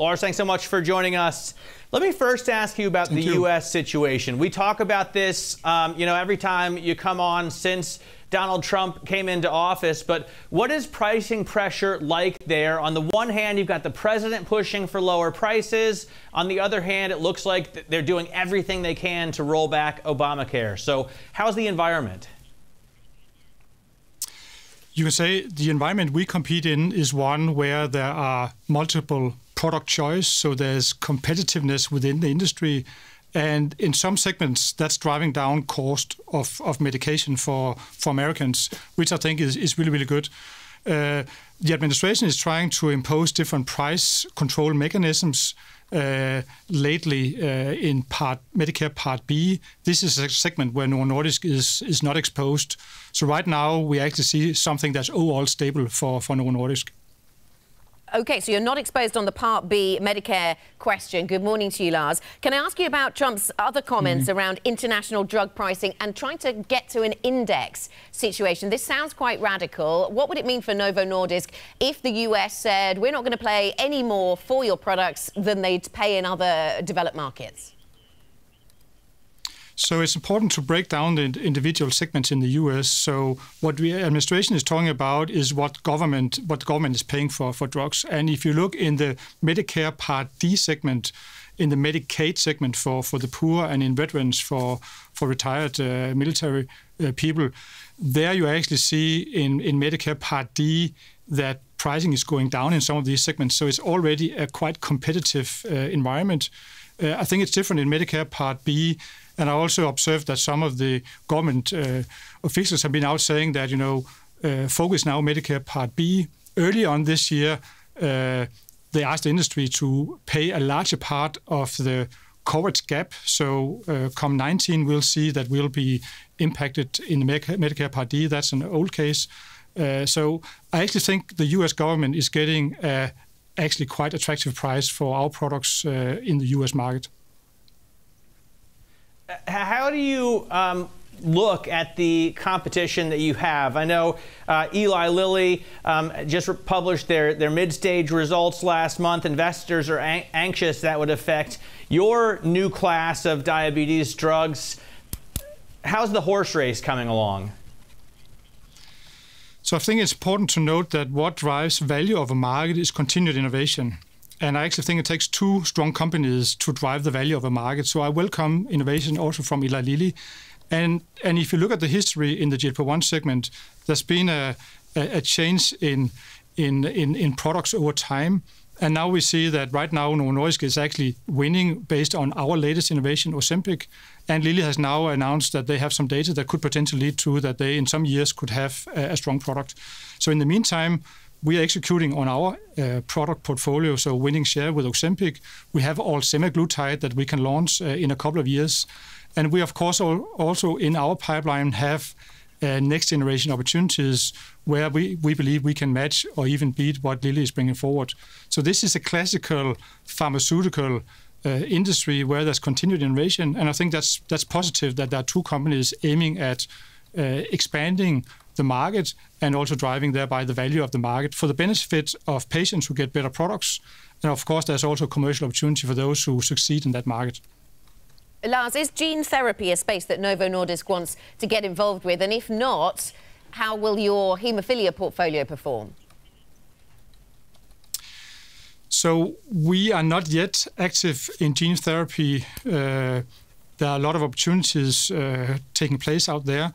Lars, thanks so much for joining us. Let me first ask you about Thank the you. U.S. situation. We talk about this, um, you know, every time you come on since Donald Trump came into office. But what is pricing pressure like there? On the one hand, you've got the president pushing for lower prices. On the other hand, it looks like they're doing everything they can to roll back Obamacare. So, how's the environment? You can say the environment we compete in is one where there are multiple product choice, so there's competitiveness within the industry and in some segments, that's driving down cost of, of medication for, for Americans, which I think is, is really, really good. Uh, the administration is trying to impose different price control mechanisms. Uh, lately, uh, in Part Medicare Part B, this is a segment where Novo Nordisk is is not exposed. So right now, we actually see something that's overall stable for for Novo Nordisk. Okay, so you're not exposed on the Part B Medicare question. Good morning to you, Lars. Can I ask you about Trump's other comments mm. around international drug pricing and trying to get to an index situation? This sounds quite radical. What would it mean for Novo Nordisk if the US said, we're not going to pay any more for your products than they'd pay in other developed markets? So it's important to break down the individual segments in the U.S. So what the administration is talking about is what government what government is paying for for drugs. And if you look in the Medicare Part D segment, in the Medicaid segment for for the poor, and in veterans for for retired uh, military uh, people, there you actually see in in Medicare Part D that pricing is going down in some of these segments. So it's already a quite competitive uh, environment. Uh, I think it's different in Medicare Part B and I also observed that some of the government uh, officials have been out saying that, you know, uh, focus now Medicare Part B. Early on this year, uh, they asked the industry to pay a larger part of the coverage gap. So, uh, come 19, we'll see that we'll be impacted in the Medicare Part D. That's an old case. Uh, so, I actually think the US government is getting a actually quite attractive price for our products uh, in the US market how do you um, look at the competition that you have? I know uh, Eli Lilly um, just published their, their mid-stage results last month. Investors are an anxious that would affect your new class of diabetes drugs. How's the horse race coming along? So I think it's important to note that what drives value of a market is continued innovation. And I actually think it takes two strong companies to drive the value of a market. So I welcome innovation also from Eli Lilly. And, and if you look at the history in the GLP-1 segment, there's been a, a, a change in, in, in, in products over time. And now we see that right now Novo Nordisk is actually winning based on our latest innovation, Ozempic. And Lilly has now announced that they have some data that could potentially lead to that they, in some years, could have a, a strong product. So in the meantime, we are executing on our uh, product portfolio, so winning share with Ozempic. We have oral semaglutide that we can launch uh, in a couple of years. And we, of course, also in our pipeline have uh, next generation opportunities where we, believe we can match or even beat what Lilly is bringing forward. So this is a classical pharmaceutical industry where there's continued innovation, and I think that's that's positive that there are two companies aiming at expanding the market and also driving thereby the value of the market for the benefit of patients who get better products. And of course, there's also commercial opportunity for those who succeed in that market. Lars, is gene therapy a space that Novo Nordisk wants to get involved with? And if not, how will your haemophilia portfolio perform? So we are not yet active in gene therapy. Uh, there are a lot of opportunities uh, taking place out there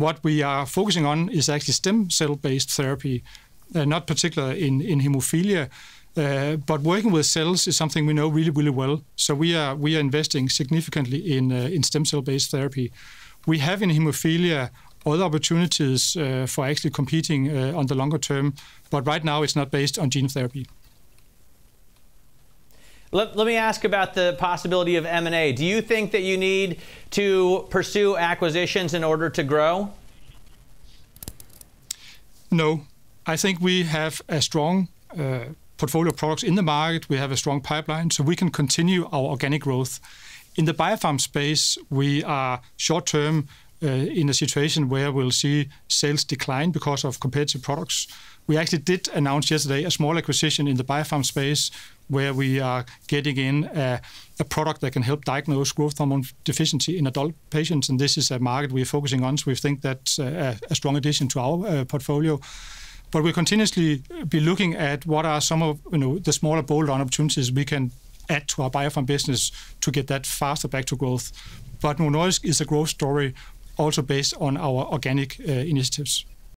what we are focusing on is actually stem cell-based therapy, uh, not particularly in, in hemophilia, uh, but working with cells is something we know really, really well. So we are we are investing significantly in uh, in stem cell-based therapy. We have in hemophilia other opportunities uh, for actually competing uh, on the longer term, but right now it's not based on gene therapy. Let, let me ask about the possibility of M&A. Do you think that you need to pursue acquisitions in order to grow? No. I think we have a strong uh, portfolio of products in the market. We have a strong pipeline, so we can continue our organic growth. In the biopharm space, we are short-term in a situation where we'll see sales decline because of competitive products. We actually did announce yesterday a small acquisition in the biopharm space where we are getting in a, a, product that can help diagnose growth hormone deficiency in adult patients. And this is a market we're focusing on. So we think that's a, a strong addition to our uh, portfolio. But we'll continuously be looking at what are some of you know the smaller bolt-on opportunities we can add to our biopharm business to get that faster back to growth. But Novo Nordisk is a growth story also based on our organic uh, initiatives.